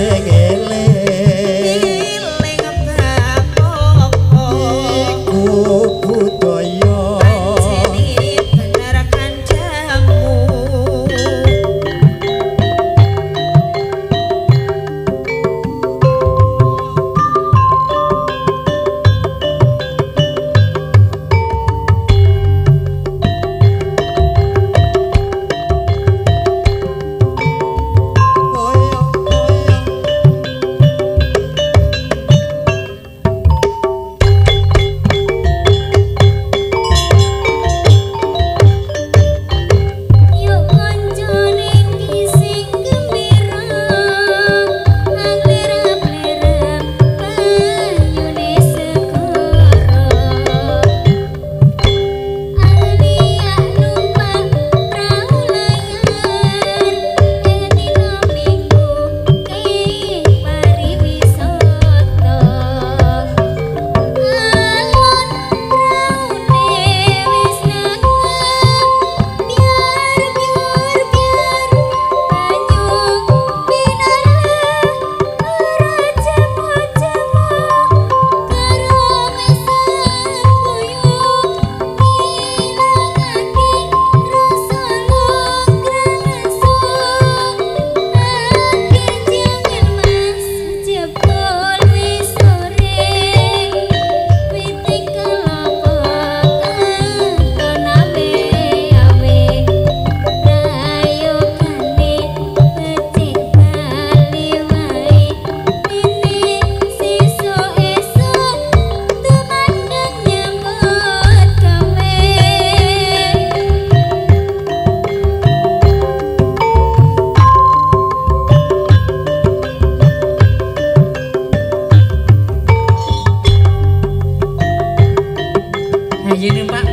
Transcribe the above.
singing 一零八。